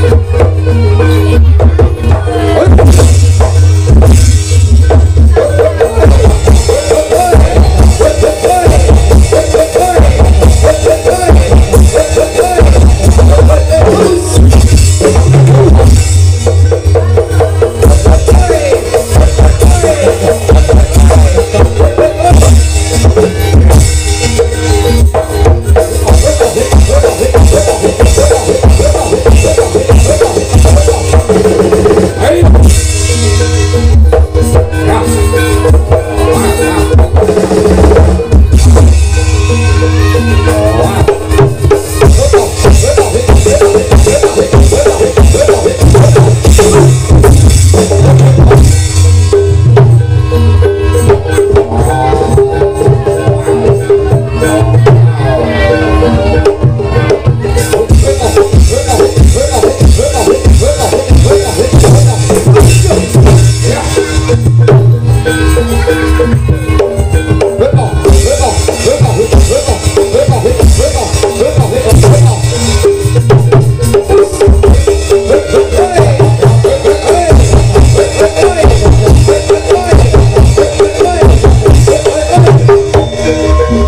Música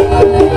Música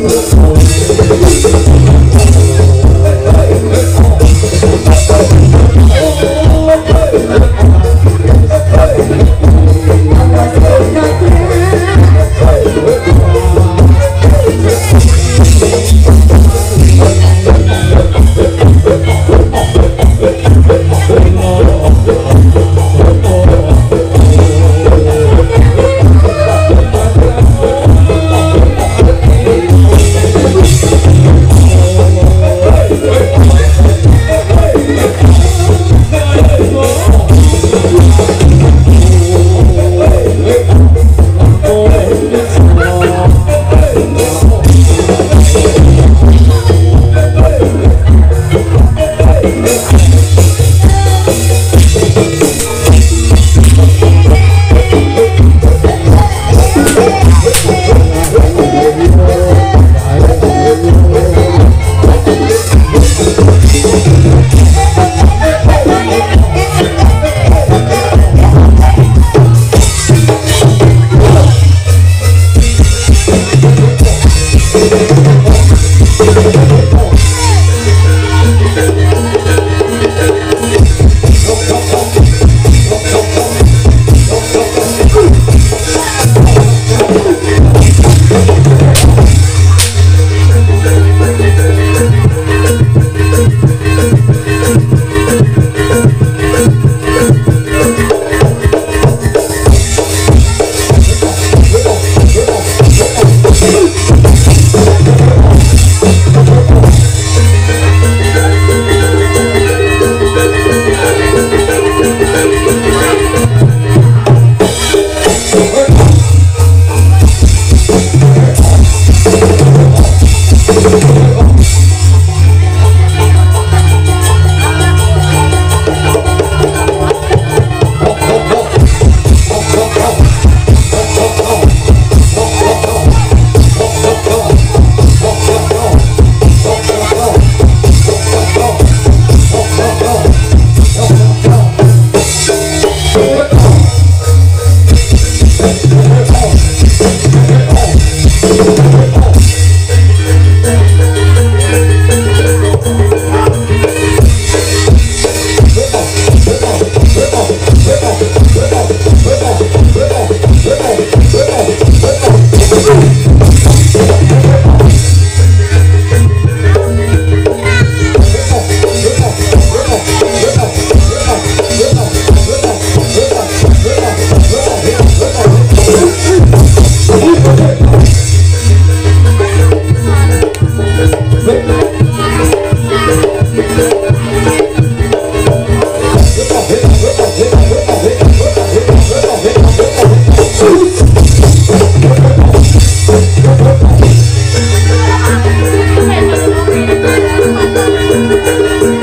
Thank Thank